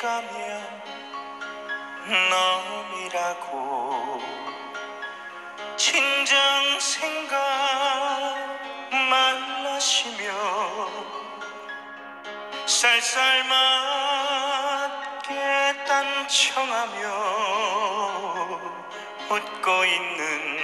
가면 놈이라고. 진정 생각 말라시며 쌀쌀 맞게 딴청하며 웃고 있는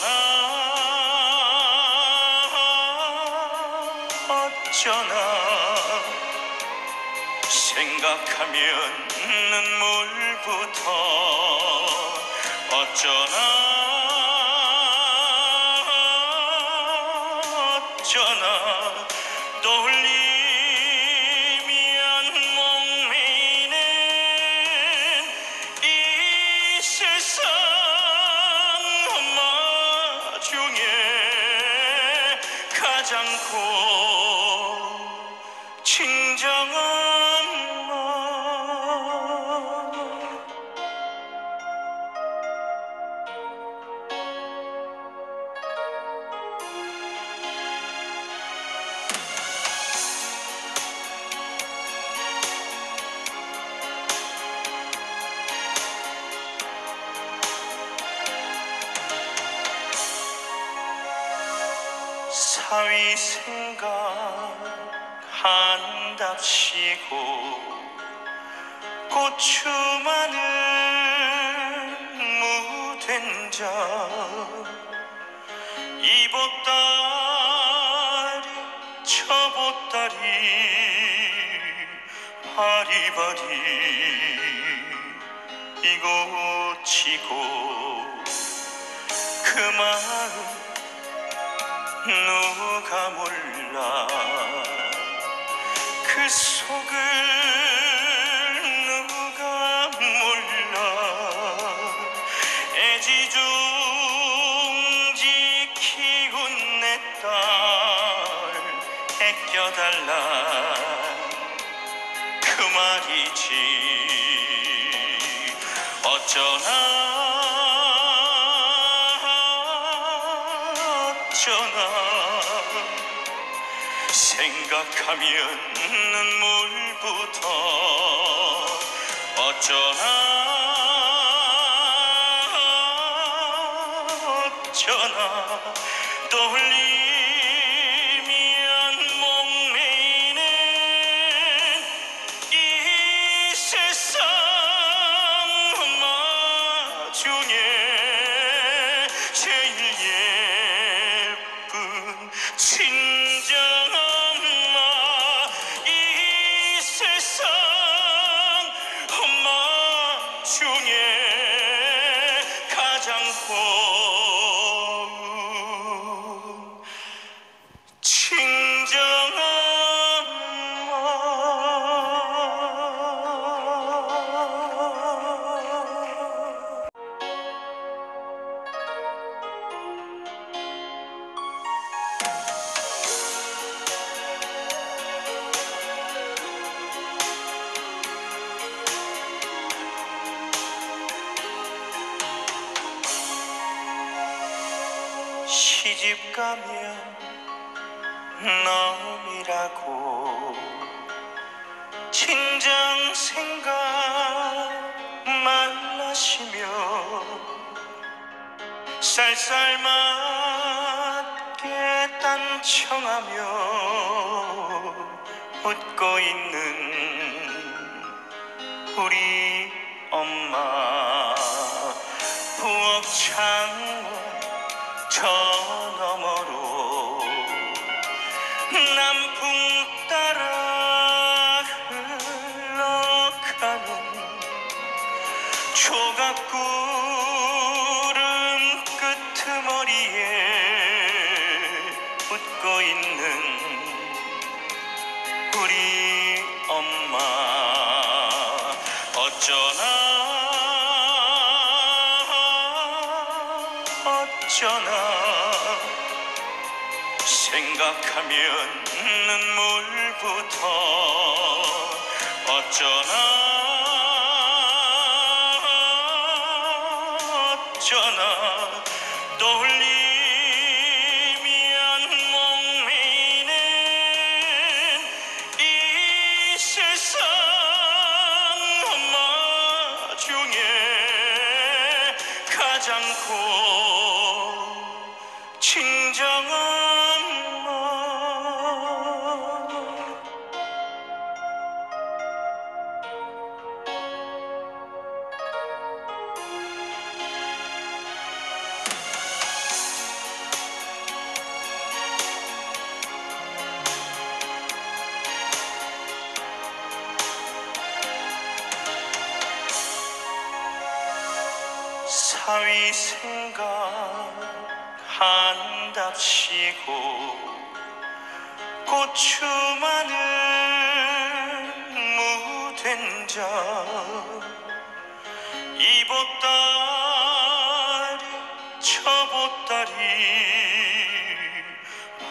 어쩌나 어쩌나. 생각하면 눈물부터. 어쩌나 고추 마늘 무된장 이보따리 저보따리 바리바리 이고 치고 그 마음 누가 몰라. 그 속을 어쩌나 생각하면 눈물부터 어쩌나 어쩌나 떠올리 시집 가면 놈이라고. 진정 생각 말라시며 쌀쌀 맞게 딴청하며 웃고 있는 우리 엄마 조각구름 끄트머리에 붙고 있는 우리 엄마. 어쩌나 어쩌나. 생각하면 눈물부터 어쩌나. 어쩌나 떠올리면 목매이는 이 세상 엄마 중에 가장 고 친정엄 사위 생각한답시고 고추 마늘 무된 자 이보따리 저보따리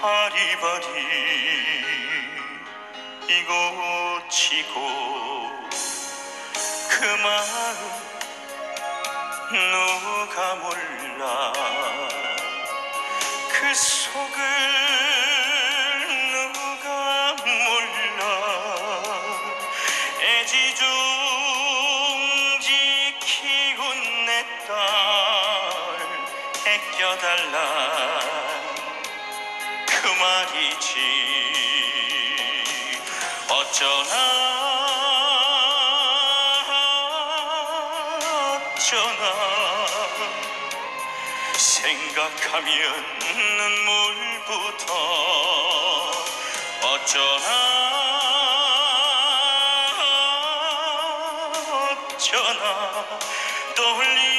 바리바리 이고 치고 그 마음 누가 몰라. 그 속을 누가 몰라. 애지중지 키운 내 딸 애껴달라. 그 말이지 생각하면 눈물부터 어쩌나 어쩌나 떠올리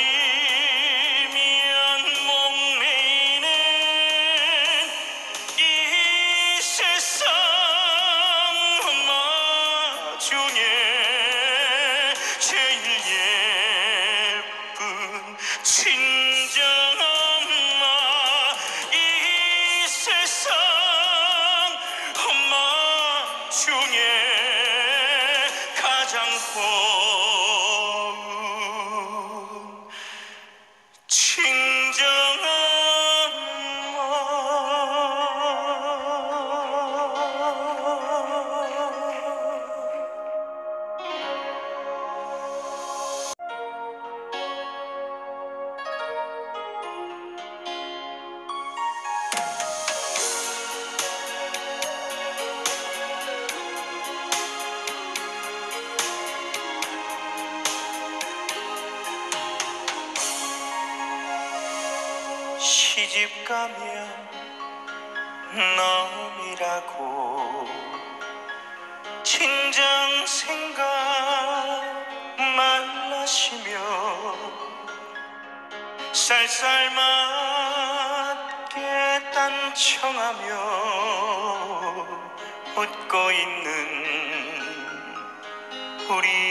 시집 가면 놈이라고. 친정 생각 말라시며 쌀쌀 맞게 딴청하며 웃고 있는 우리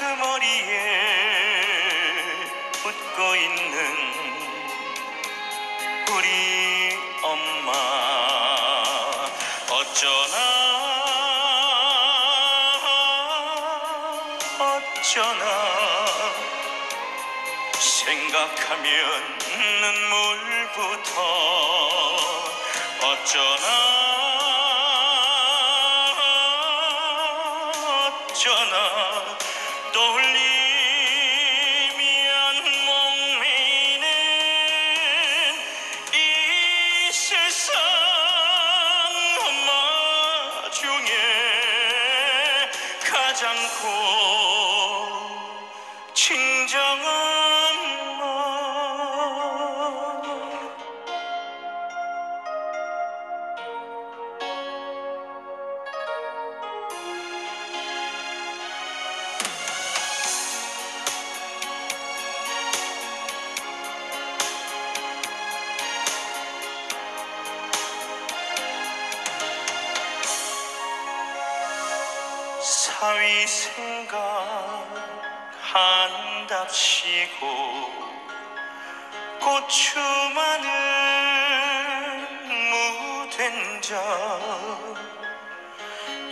끄트머리에 웃고 있는 우리 엄마. 어쩌나 어쩌나 생각하면 눈물부터. 어쩌나 어쩌나 진정한 너 뭐 사위 생각 한답시고 고추 마늘 무된 자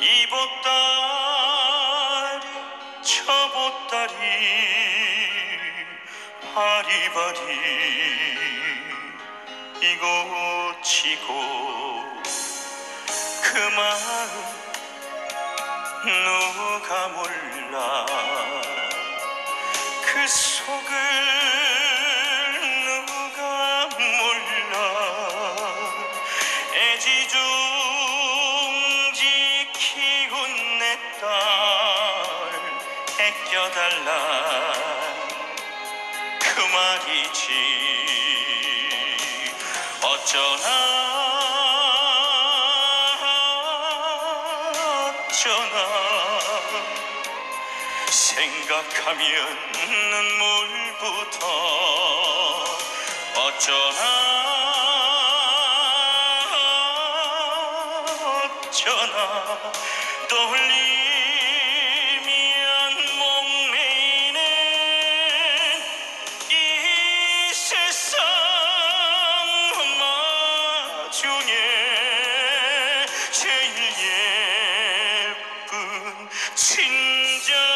이보따리 저보따리 바리바리 이고치고 그 마음 누가 몰라 그 속을 누가 몰라. 애지중 지 키운 내 딸 애껴달라. 그 말이지. 어쩌나 어쩌나. 생각하면 어쩌나 어쩌나 떠올리면 목매이는 이 세상 엄마 중에 제일 예쁜 친정